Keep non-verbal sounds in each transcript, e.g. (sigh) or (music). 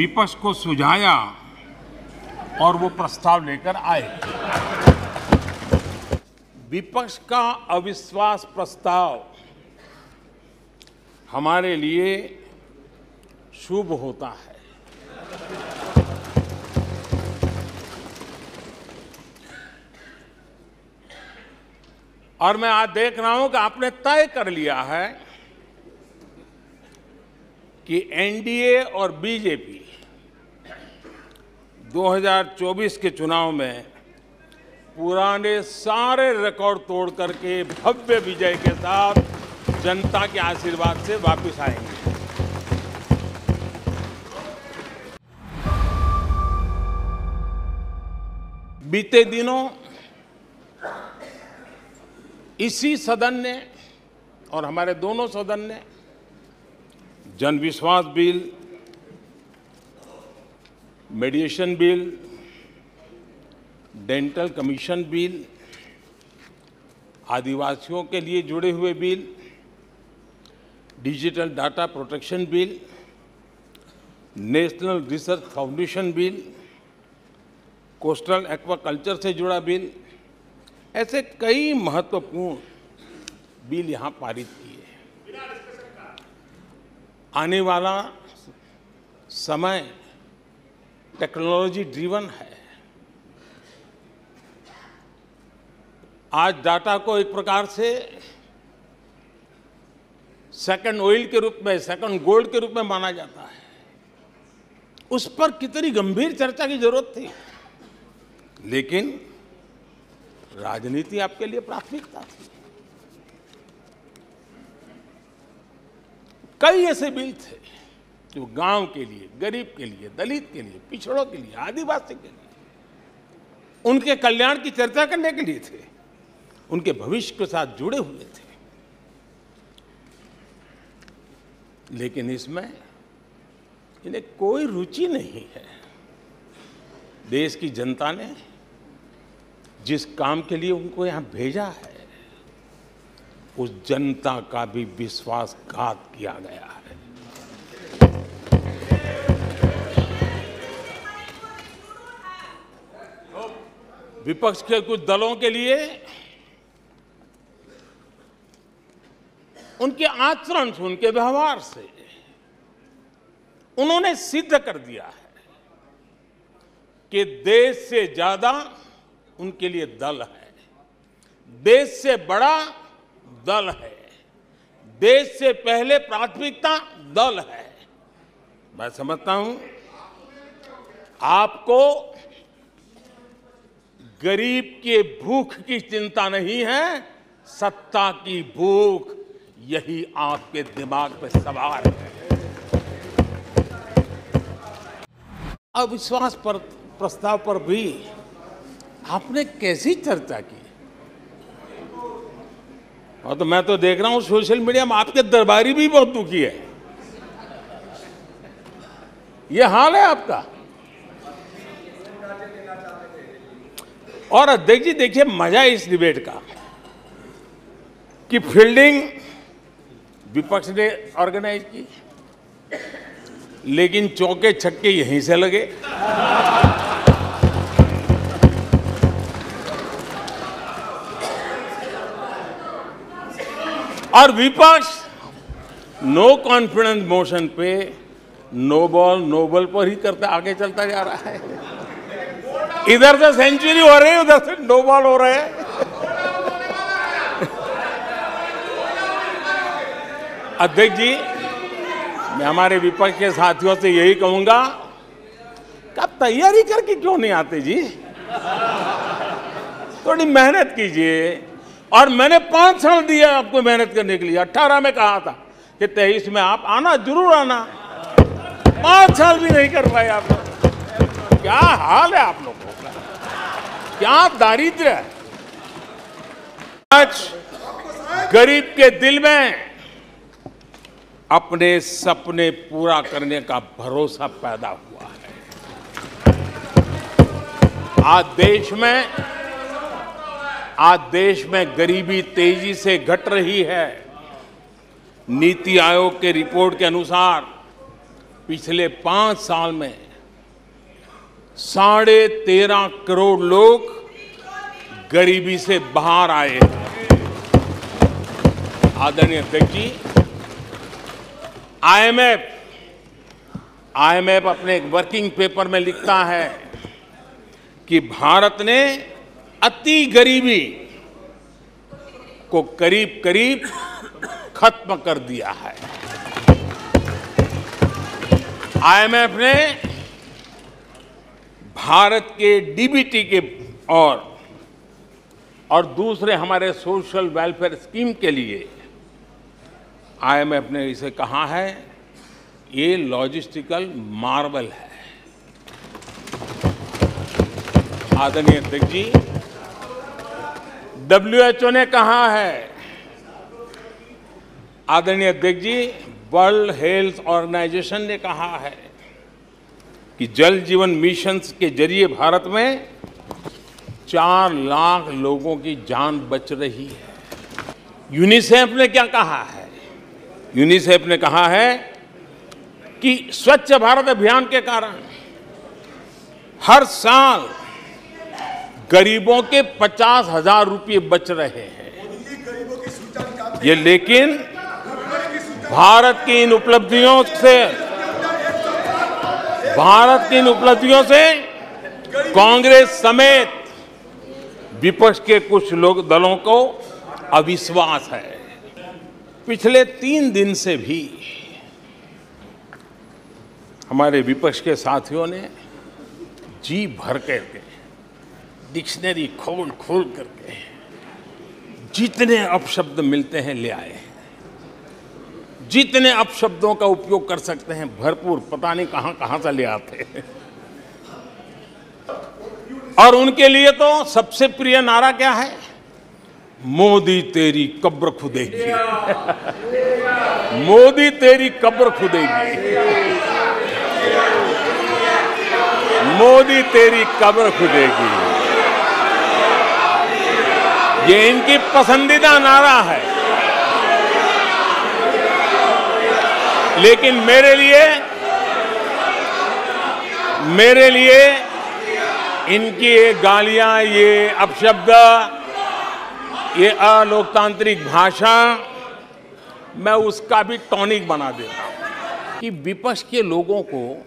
विपक्ष को सुझाया और वो प्रस्ताव लेकर आए। विपक्ष का अविश्वास प्रस्ताव हमारे लिए शुभ होता है। और मैं आज देख रहा हूँ कि आपने तय कर लिया है कि एनडीए और बीजेपी 2024 के चुनाव में पुराने सारे रिकॉर्ड तोड़ करके भव्य विजय के साथ जनता के आशीर्वाद से वापस आएँगे। बीते दिनों इसी सदन ने और हमारे दोनों सदन ने Jan Vishwas bill mediation bill dental commission bill आदिवासियों के लिए जुड़े हुए bill digital data protection bill national research foundation bill coastal aquaculture से जुड़ा बिल ऐसे कई महत्वपूर्ण बिल यहाँ पारित किए आने वाला समय टेक्नोलॉजी ड्रीवन है। आज डाटा को एक प्रकार से सेकंड ऑयल के रूप में सेकंड गोल्ड के रूप में माना जाता है। उस पर कितनी गंभीर चर्चा की ज़रूरत थी। लेकिन राजनीति आपके लिए प्राथमिकता थी। कई ऐसे बिल थे। जो गाँव के लिए, गरीब के लिए, दलित के लिए, पिछड़ों के लिए, आदिवासी के लिए, उनके कल्याण की चर्चा करने के लिए थे, उनके भविष्य के साथ जुड़े हुए थे। लेकिन इसमें इन्हें कोई रुचि नहीं है। देश की जनता ने जिस काम के लिए उनको यहाँ भेजा है, उस जनता का भी विश्वासघात किया गया है। विपक्ष के कुछ दलों के लिए उनके आचरण से, उनके व्यवहार से उन्होंने सिद्ध कर दिया है कि देश से ज़्यादा उनके लिए दल है। देश से बड़ा दल है। देश से पहले प्राथमिकता दल है। मैं समझता हूँ, आपको गरीब के भूख की चिंता नहीं है, सत्ता की भूख यही आपके दिमाग पे सवार है। अविश्वास पर, प्रस्ताव पर भी आपने कैसी चर्चा की? और तो मैं तो देख रहा हूँ सोशल मीडिया में आपके दरबारी भी बहुत दुखी है। यह हाल है आपका? और अध्यक्ष जी, देखिए, मज़ा इस डिबेट का कि फील्डिंग विपक्ष ने ऑर्गेनाइज की, लेकिन चौके छक्के यहीं से लगे। और विपक्ष नो कॉन्फिडेंस मोशन पे नो बॉल नो बॉल पर ही करता, आगे चलता जा रहा है। इधर से सेंचुरी हो रही है, उधर से नो बॉल हो रहे हैं। अध्यक्ष जी, मैं हमारे विपक्ष के साथियों से यही कहूँगा आप तैयारी करके क्यों नहीं आते जी? थोड़ी मेहनत कीजिए। और मैंने पाँच साल दिया आपको मेहनत करने के लिए। अट्ठारह में कहा था कि तेईस में आप आना, ज़रूर आना। पाँच साल भी नहीं कर पाए आप। लोग क्या हाल है आप लोगों क्या दारिद्र है? आज गरीब के दिल में अपने सपने पूरा करने का भरोसा पैदा हुआ है। आज देश में, आज देश में गरीबी तेज़ी से घट रही है। नीति आयोग के रिपोर्ट के अनुसार पिछले पाँच साल में साढ़े तेरह करोड़ लोग गरीबी से बाहर आए हैं। आदरणीय अध्यक्ष जी आईएमएफ आईएमएफ अपने एक वर्किंग पेपर में लिखता है कि भारत ने अति गरीबी को करीब करीब खत्म कर दिया है। आईएमएफ ने भारत के डीबीटी के और और दूसरे हमारे सोशल वेलफेयर स्कीम के लिए आईएमएफ ने इसे कहा है, ये लॉजिस्टिकल मार्बल है। आदरणीय अध्यक्ष जी डब्ल्यूएचओ ने कहा है, आदरणीय अध्यक्ष जी वर्ल्ड हेल्थ ऑर्गेनाइजेशन ने कहा है। कि जल जीवन मिशन के ज़रिए भारत में चार लाख लोगों की जान बच रही है। यूनिसेफ ने क्या कहा है? यूनिसेफ ने कहा है कि स्वच्छ भारत अभियान के कारण हर साल गरीबों के पचास हज़ार रुपये बच रहे हैं। ये लेकिन भारत की इन उपलब्धियों से भारत की इन उपलब्धियों से कांग्रेस समेत विपक्ष के कुछ लोग दलों को अविश्वास है। पिछले तीन दिन से भी हमारे विपक्ष के साथियों ने जी भर करके, डिक्शनरी खोल खोल करके जितने अपशब्द मिलते हैं ले आए जितने अपशब्दों का उपयोग कर सकते हैं, भरपूर, पता नहीं कहाँ कहाँ से ले आते और उनके लिए तो सबसे प्रिय नारा क्या है? मोदी तेरी कब्र खुदेगी। मोदी तेरी कब्र खुदेगी। मोदी तेरी कब्र खुदेगी। ये इनकी पसंदीदा नारा है। लेकिन मेरे लिए मेरे लिए इनकी ये गालियाँ, ये अपशब्द, ये अलोकतांत्रिक भाषा, मैं उसका भी टॉनिक बना देता हूँ। कि विपक्ष के लोगों को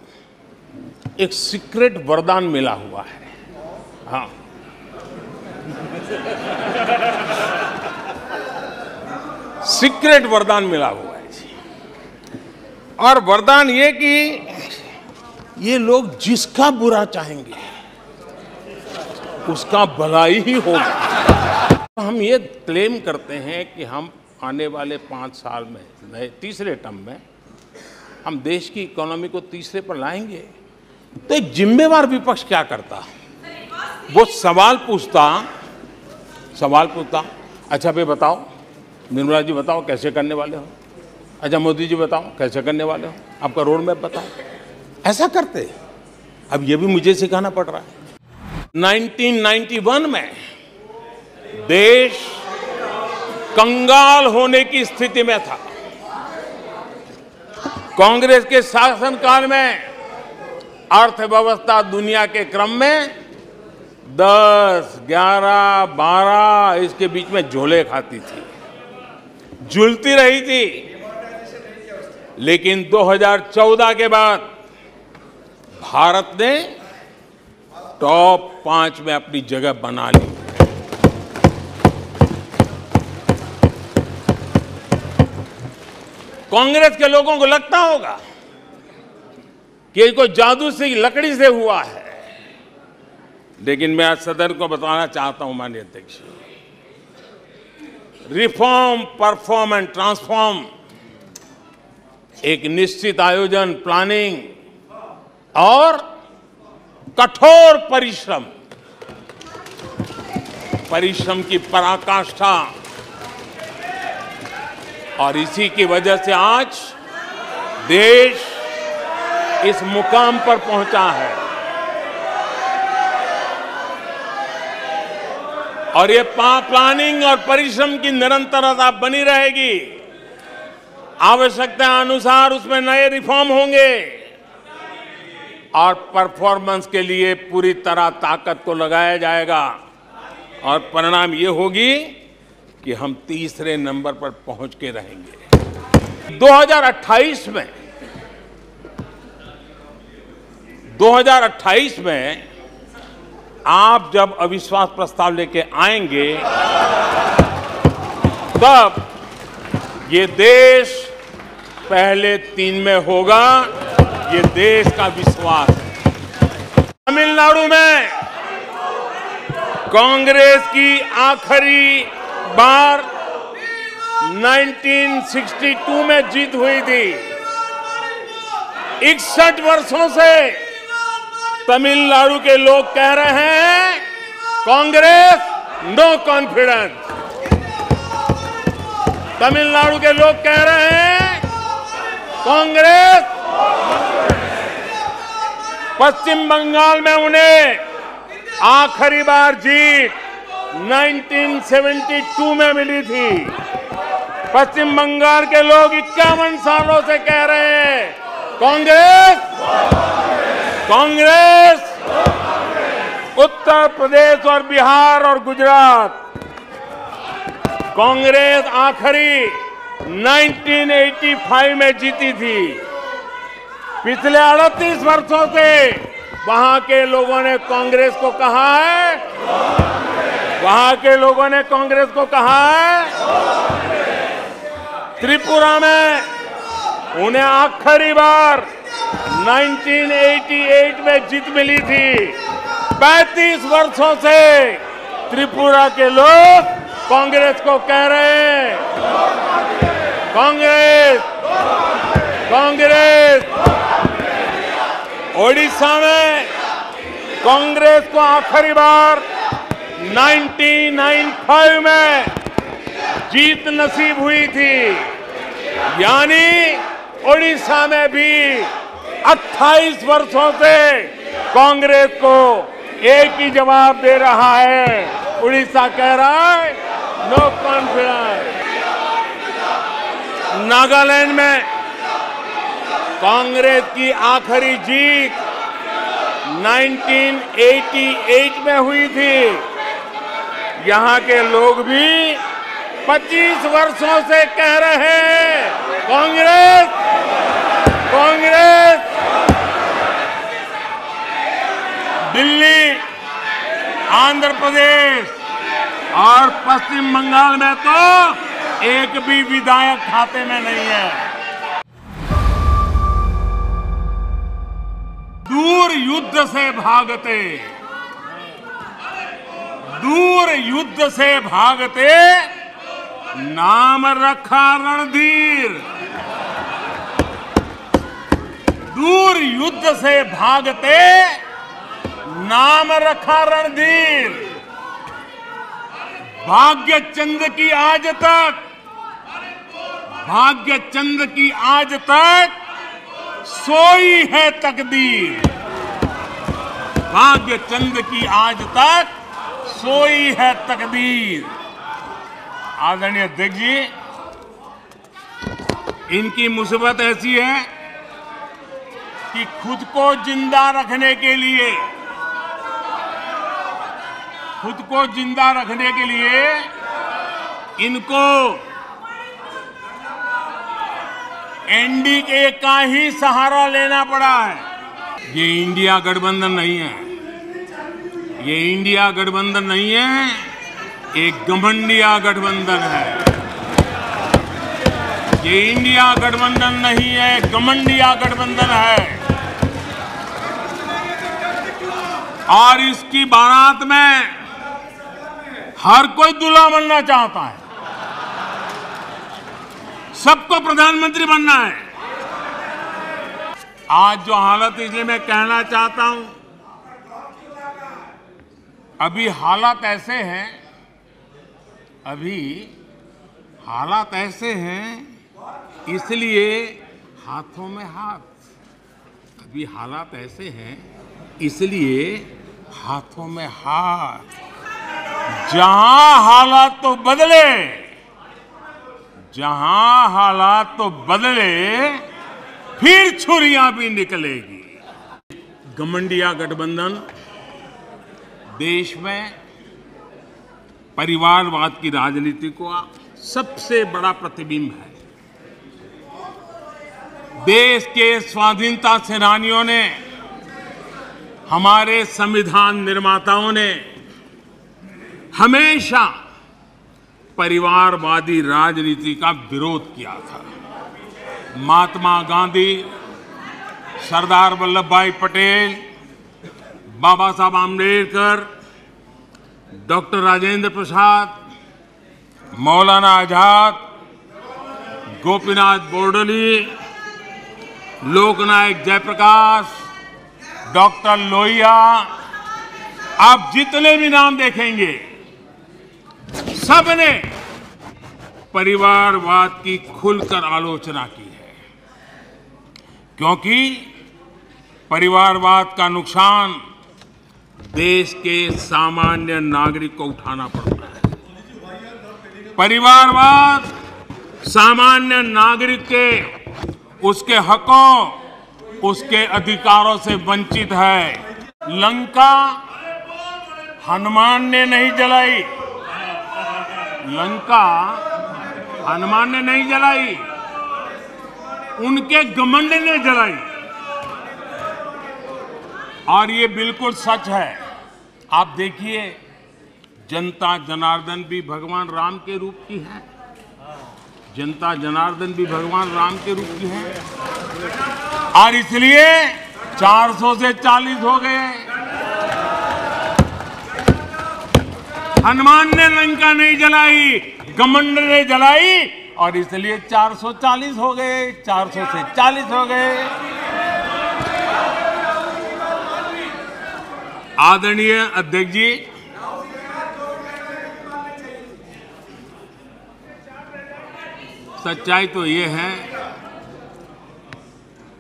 एक सीक्रेट वरदान मिला हुआ है। हाँ। (laughs) सीक्रेट वरदान मिला हुआ और वरदान ये कि ये लोग जिसका बुरा चाहेंगे, उसका भलाई ही होगा। हम ये क्लेम करते हैं कि हम आने वाले पाँच साल में नए तीसरे टर्म में, हम देश की इकोनॉमी को तीसरे पर लाएँगे। तो एक जिम्मेवार विपक्ष क्या करता? वो सवाल पूछता सवाल पूछता अच्छा भाई बताओ, निर्मला जी बताओ, कैसे करने वाले हो? अच्छा मोदी जी बताओ कैसे करने वाले हो? आपका रोड मैप बताओ। ऐसा करते अब ये भी मुझे सिखाना पड़ रहा है। 1991 में देश कंगाल होने की स्थिति में था। कांग्रेस के शासनकाल में अर्थव्यवस्था दुनिया के क्रम में 10, 11, 12 इसके बीच में झोले खाती थी। झुलती रही थी। लेकिन 2014 के बाद भारत ने टॉप पाँच में अपनी जगह बना ली। कांग्रेस के लोगों को लगता होगा कि कोई जादू से लकड़ी से हुआ है। लेकिन मैं आज सदन को बताना चाहता हूँ, माननीय अध्यक्ष रिफॉर्म, परफॉर्म एंड ट्रांसफॉर्म एक निश्चित आयोजन प्लानिंग और कठोर परिश्रम। परिश्रम की पराकाष्ठा। और इसी की वजह से आज देश इस मुकाम पर पहुँचा है। और ये प्लानिंग और परिश्रम की निरंतरता बनी रहेगी। आवश्यकता अनुसार उसमें नए रिफॉर्म होंगे। और परफॉर्मेंस के लिए पूरी तरह ताकत को लगाया जाएगा। और परिणाम ये होगी कि हम तीसरे नंबर पर पहुँच के रहेंगे। 2028 में 2028 में आप जब अविश्वास प्रस्ताव लेके आएँगे, तब ये देश पहले तीन में होगा, ये देश का विश्वास। है तमिलनाडु में कांग्रेस की आखिरी बार 1962 में जीत हुई थी। इकसठ वर्षों से तमिलनाडु के लोग कह रहे हैं, कांग्रेस नो कॉन्फिडेंस तमिलनाडु के लोग कह रहे हैं कांग्रेस। पश्चिम बंगाल में उन्हें आखिरी बार जीत 1972 में मिली थी। पश्चिम बंगाल के लोग इक्यावन सालों से कह रहे हैं, कांग्रेस कांग्रेस, उत्तर प्रदेश और बिहार और गुजरात, कांग्रेस आखिरी 1985 में जीती थी। पिछले 38 वर्षों से वहाँ के लोगों ने कांग्रेस को कहा है, वहाँ के लोगों ने कांग्रेस को कहा है, त्रिपुरा में उन्हें आखिरी बार 1988 में जीत मिली थी। 35 वर्षों से त्रिपुरा के लोग कांग्रेस को कह रहे हैं। कांग्रेस कांग्रेस ओडिशा में कांग्रेस को आखिरी बार 1995 में जीत नसीब हुई थी यानी ओडिशा में भी 28 वर्षों से कांग्रेस को एक ही जवाब दे रहा है उड़ीसा कह रहा है नो कॉन्फिडेंस नागालैंड में कांग्रेस की आखिरी जीत 1988 में हुई थी। यहाँ के लोग भी 25 वर्षों से कह रहे हैं, कांग्रेस कांग्रेस। दिल्ली, आंध्र प्रदेश और पश्चिम बंगाल में तो एक भी विधायक खाते में नहीं है। दूर युद्ध से भागते। दूर युद्ध से भागते, नाम रखा रणधीर। दूर युद्ध से भागते, नाम रखा रणधीर। भाग्य चंद की आज तक भाग्य चंद की आज तक सोई है तकदीर। भाग्य चंद की आज तक सोई है तकदीर। आदरणीय अध्यक्ष जी, इनकी मुसीबत ऐसी है कि खुद को ज़िंदा रखने के लिए, खुद को ज़िंदा रखने के लिए इनको एनडीए का ही सहारा लेना पड़ा है। ये इंडिया गठबंधन नहीं है। ये इंडिया गठबंधन नहीं है, एक गमंडिया गठबंधन है। ये इंडिया गठबंधन नहीं है गमंडिया गठबंधन है। और इसकी बारात में हर कोई दूल्हा बनना चाहता है। सबको प्रधानमंत्री बनना है। आज जो हालत इसलिए मैं कहना चाहता हूँ, अभी हालात ऐसे हैं, अभी हालात ऐसे हैं, इसलिए हाथों में हाथ। अभी हालात ऐसे हैं, इसलिए हाथों में हाथ। जहाँ हालात तो बदले जहाँ हालात तो बदले, फिर छुरियाँ भी निकलेगी। गमंडिया गठबंधन, देश में परिवारवाद की राजनीति को सबसे बड़ा प्रतिबिंब है। देश के स्वाधीनता सेनानियों ने, हमारे संविधान निर्माताओं ने, हमेशा परिवारवादी राजनीति का विरोध किया था। महात्मा गांधी, सरदार वल्लभ भाई पटेल, बाबा साहब आम्बेडकर डॉक्टर राजेंद्र प्रसाद, मौलाना आज़ाद, गोपीनाथ बोर्डली, लोकनायक जयप्रकाश, डॉक्टर लोहिया, आप जितने भी नाम देखेंगे सबने परिवारवाद की खुलकर आलोचना की है। क्योंकि परिवारवाद का नुकसान देश के सामान्य नागरिक को उठाना पड़ता है। परिवारवाद सामान्य नागरिक के, उसके हकों, उसके अधिकारों से वंचित है। लंका हनुमान ने नहीं जलाई। लंका हनुमान ने नहीं जलाई, उनके गमंड ने जलाई। और ये बिल्कुल सच है। आप देखिए, जनता जनार्दन भी भगवान राम के रूप की है। जनता जनार्दन भी भगवान राम के रूप की है। और इसलिए 400 से 40 हो गए। हनुमान ने लंका नहीं जलाई गमंड ने जलाई, और इसलिए 440 हो गए 400 से 40 हो गए। आदरणीय अध्यक्ष जी, सच्चाई तो ये है,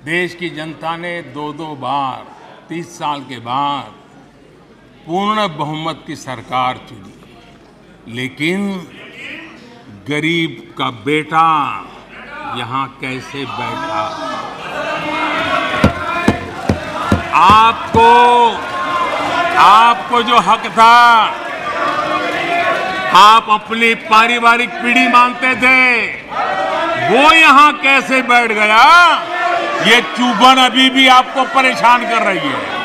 देश की जनता ने दो दो बार, तीस साल के बाद पूर्ण बहुमत की सरकार चुनी लेकिन गरीब का बेटा यहाँ कैसे बैठा? आपको आपको जो हक था, आप अपनी पारिवारिक पीढ़ी मानते थे। वो यहाँ कैसे बैठ गया? ये चुभन अभी भी आपको परेशान कर रही है।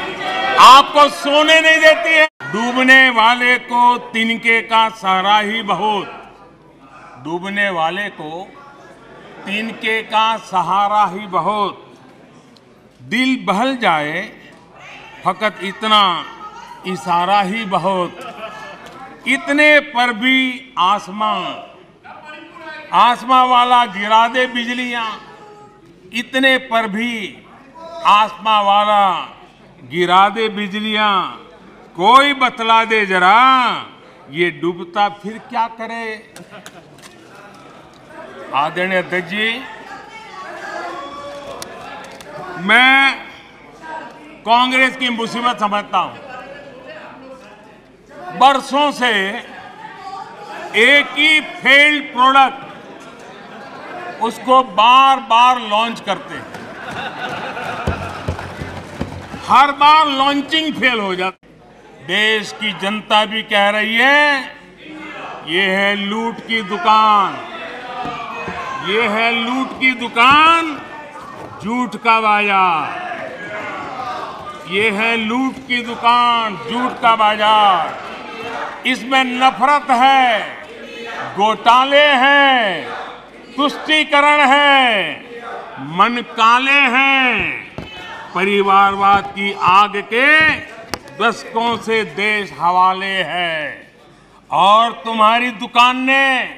आपको सोने नहीं देती है। डूबने वाले को तिनके का सहारा ही बहुत। डूबने वाले को तिनके का सहारा ही बहुत। दिल बहल जाए, फकत इतना इशारा ही बहुत। इतने पर भी आसमां आसमां वाला गिरा दे बिजलियाँ। इतने पर भी आसमां वाला गिरा दे बिजलियाँ, कोई बतला दे जरा। ये डूबता फिर क्या करे? आदरणीय अध्यक्ष जी। मैं कांग्रेस की मुसीबत समझता हूँ। बरसों से एक ही फेल्ड प्रोडक्ट उसको बार बार लॉन्च करते हैं। हर बार लॉन्चिंग फेल हो जाती देश की जनता भी कह रही है, ये है लूट की दुकान। ये है लूट की दुकान झूठ का बाज़ार। ये है लूट की दुकान झूठ का बाज़ार। इसमें नफरत है, घोटाले हैं, तुष्टीकरण है, मन काले हैं। परिवारवाद की आग के दशकों से देश हवाले है। और तुम्हारी दुकान ने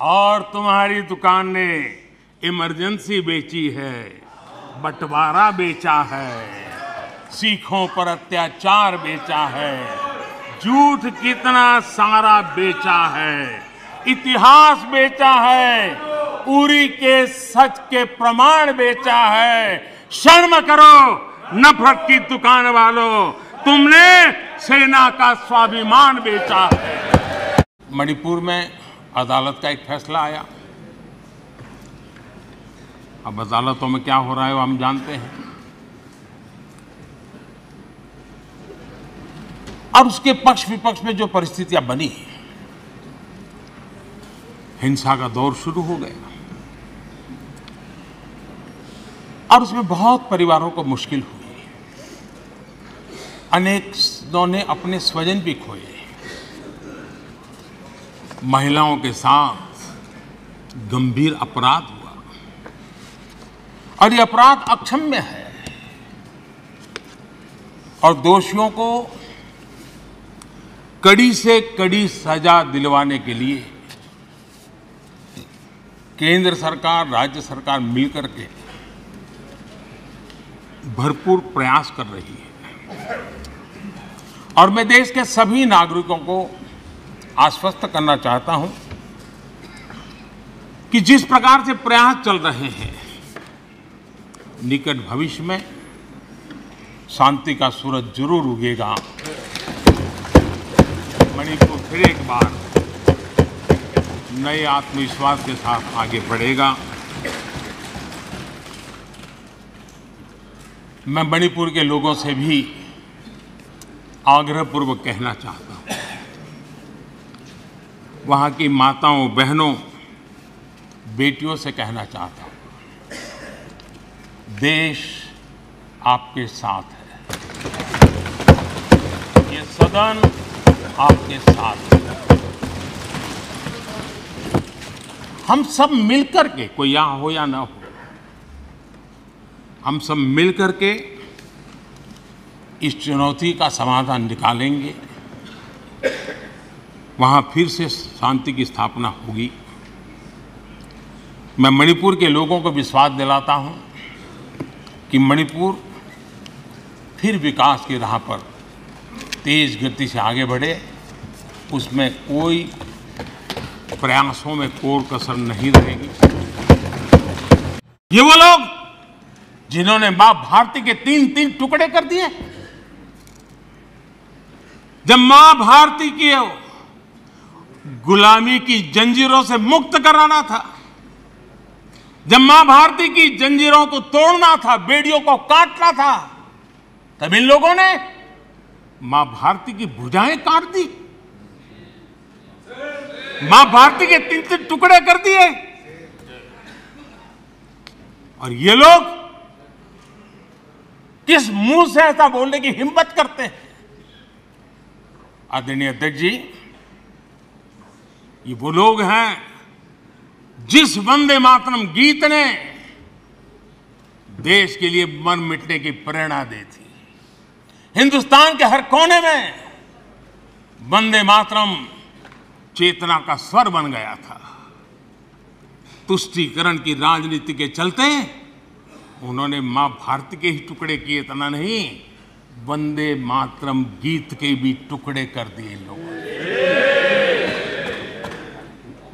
और तुम्हारी दुकान ने इमरजेंसी बेची है, बंटवारा बेचा है, सिखों पर अत्याचार बेचा है, झूठ कितना सारा बेचा है, इतिहास बेचा है, उरी के सच के प्रमाण बेचा है शर्म करो, नफरत की दुकान वालों। तुमने सेना का स्वाभिमान बेचा। मणिपुर में अदालत का एक फैसला आया। अब अदालतों में क्या हो रहा है वो हम जानते हैं। और उसके पक्ष विपक्ष में जो परिस्थितियाँ बनी, हिंसा का दौर शुरू हो गया। और उसमें बहुत परिवारों को मुश्किल हुई। अनेकों ने अपने स्वजन भी खोए। महिलाओं के साथ गंभीर अपराध हुआ। और ये अपराध अक्षम्य है। और दोषियों को कड़ी से कड़ी सजा दिलवाने के लिए केंद्र सरकार, राज्य सरकार मिलकर के भरपूर प्रयास कर रही है। और मैं देश के सभी नागरिकों को आश्वस्त करना चाहता हूँ कि जिस प्रकार से प्रयास चल रहे हैं, निकट भविष्य में शांति का सूरज ज़रूर उगेगा। मणिपुर फिर एक बार नए आत्मविश्वास के साथ आगे बढ़ेगा। मैं मणिपुर के लोगों से भी आग्रहपूर्वक कहना चाहता हूँ। वहाँ की माताओं, बहनों, बेटियों से कहना चाहता हूँ, देश आपके साथ है। ये सदन आपके साथ है। हम सब मिलकर के, कोई यहाँ हो या ना हो हम सब मिलकर के इस चुनौती का समाधान निकालेंगे। वहाँ फिर से शांति की स्थापना होगी। मैं मणिपुर के लोगों को विश्वास दिलाता हूँ कि मणिपुर फिर विकास की राह पर तेज गति से आगे बढ़े। उसमें कोई प्रयासों में कोर कसर नहीं रहेगी। ये वो लोग जिन्होंने माँ भारती के तीन तीन टुकड़े कर दिए। जब माँ भारती की गुलामी की जंजीरों से मुक्त कराना था, जब माँ भारती की जंजीरों को तोड़ना था, बेड़ियों को काटना था, तब इन लोगों ने माँ भारती की भुजाएँ काट दी। माँ भारती के तीन तीन टुकड़े कर दिए। और ये लोग किस मुँह से ऐसा बोलने की हिम्मत करते हैं? आदरणीय अध्यक्ष जी, ये वो लोग हैं जिस वंदे मातरम गीत ने देश के लिए मन मिटने की प्रेरणा दी थी। हिंदुस्तान के हर कोने में वंदे मातरम चेतना का स्वर बन गया था। तुष्टीकरण की राजनीति के चलते उन्होंने माँ भारती के ही टुकड़े किए, इतना नहीं। वंदे मातरम गीत के भी टुकड़े कर दिए लोगों ने।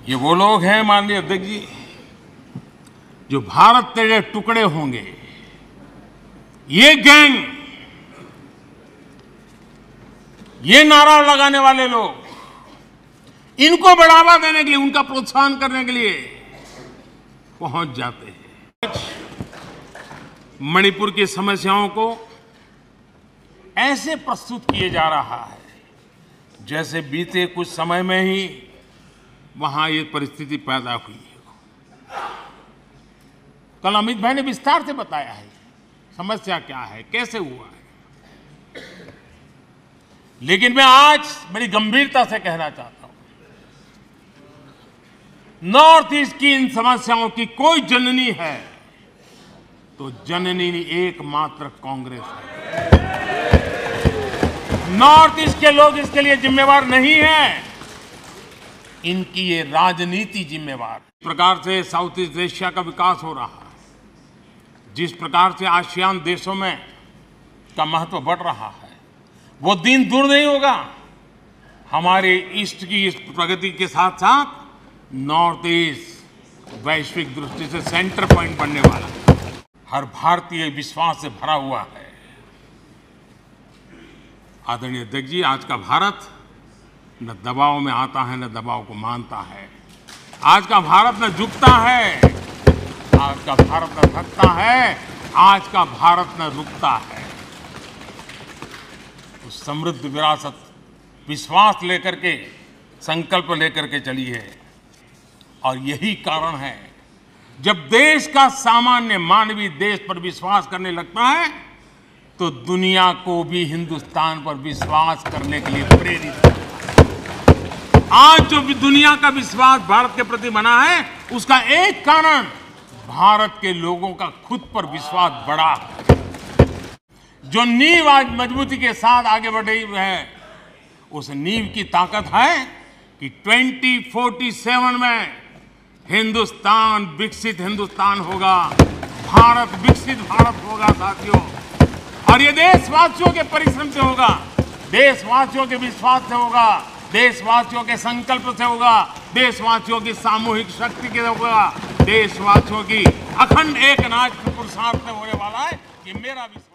ये वो लोग हैं, माननीय अध्यक्ष जी, जो भारत तेरे टुकड़े होंगे। ये गैंग, ये नारा लगाने वाले लोग, इनको बढ़ावा देने के लिए, उनका प्रोत्साहन करने के लिए पहुँच जाते हैं। मणिपुर की समस्याओं को ऐसे प्रस्तुत किए जा रहा है, जैसे बीते कुछ समय में ही वहाँ ये परिस्थिति पैदा हुई है। कल अमित भाई ने विस्तार से बताया है, समस्या क्या है, कैसे हुआ है। लेकिन मैं आज बड़ी गंभीरता से कहना चाहता हूँ, नॉर्थ ईस्ट की इन समस्याओं की कोई जननी है तो जननी एकमात्र कांग्रेस है। नॉर्थ ईस्ट के लोग इसके लिए जिम्मेवार नहीं हैं। इनकी ये राजनीति जिम्मेवार। प्रकार से साउथ ईस्ट एशिया का विकास हो रहा है, जिस प्रकार से आसियान देशों में का महत्व बढ़ रहा है, वो दिन दूर नहीं होगा। हमारे ईस्ट की इस प्रगति के साथ साथ नॉर्थ ईस्ट वैश्विक दृष्टि से सेंटर पॉइंट बनने वाला हर भारतीय विश्वास से भरा हुआ है। आदरणीय अध्यक्ष जी, आज का भारत न दबाव में आता है, न दबाव को मानता है। आज का भारत न झुकता है, आज का भारत न थकता है, आज का भारत न रुकता है। तो समृद्ध विरासत, विश्वास लेकर के, संकल्प लेकर के चली है और यही कारण है जब देश का सामान्य मानवीय देश पर विश्वास करने लगता है तो दुनिया को भी हिंदुस्तान पर विश्वास करने के लिए प्रेरित आज जो दुनिया का विश्वास भारत के प्रति बना है, उसका एक कारण भारत के लोगों का खुद पर विश्वास बढ़ा जो नींव आज मजबूती के साथ आगे बढ़ रही है, उस नींव की ताकत है कि 2047 में हिंदुस्तान विकसित हिंदुस्तान होगा, भारत विकसित भारत होगा, साथियों। और ये देशवासियों के परिश्रम से होगा, देशवासियों के विश्वास से होगा, देशवासियों के संकल्प से होगा, देशवासियों की सामूहिक शक्ति से होगा, देशवासियों की अखंड एक नाच पुरुषार्थ होने वाला है ये मेरा विश्वास